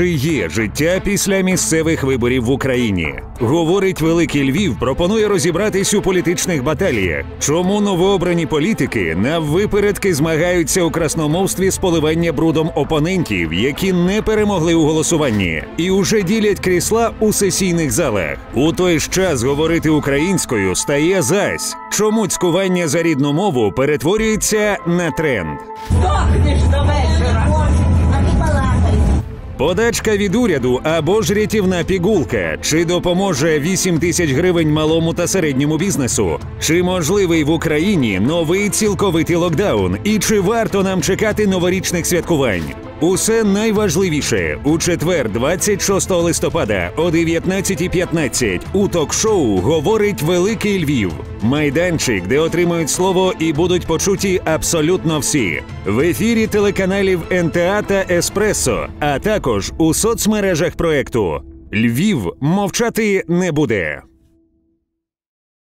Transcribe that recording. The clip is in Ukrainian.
Чи є життя після місцевих виборів в Україні? Говорить Великий Львів, пропонує розібратись у політичних баталіях. Чому новообрані політики наввипередки змагаються у красномовстві з поливання брудом опонентів, які не перемогли у голосуванні, і уже ділять крісла у сесійних залах. У той ж час говорити українською стає зась. Чому цькування за рідну мову перетворюється на тренд? Здохнеш Подачка від уряду або ж рятівна пігулка. Чи допоможе 8 тисяч гривень малому та середньому бізнесу? Чи можливий в Україні новий цілковитий локдаун? І чи варто нам чекати новорічних святкувань? Усе найважливіше у четвер, 26 листопада о 19.15 у ток-шоу говорить Великий Львів. Майданчик, де отримають слово і будуть почуті абсолютно всі. В ефірі телеканалів НТА та Еспресо, а також у соцмережах проекту. Львів мовчати не буде.